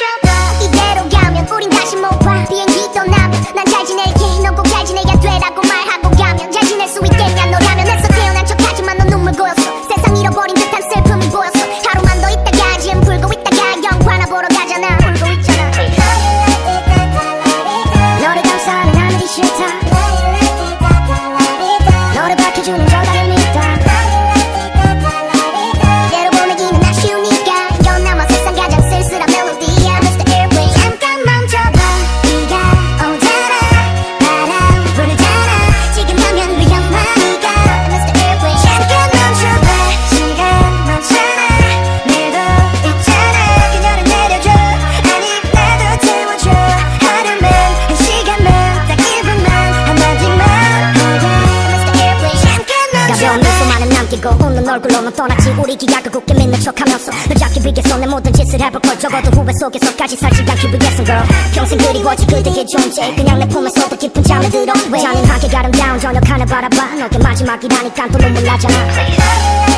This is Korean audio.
drop 끼고 웃는 얼굴로 넌 떠났지. 우리 기약을 굳게 믿는 척하면서 널 잡기 위해서 내 모든 짓을 해볼 걸. 적어도 후회 속에서까지 살지 않기 위해서 girl. 평생 그리워지 그대의 존재. 그냥 내 품에서 더 깊은 잠에 들어 왜? 잔인하게 아름다운 저녁 하늘 바라봐. 너게 마지막이라니까 또 눈물 나잖아.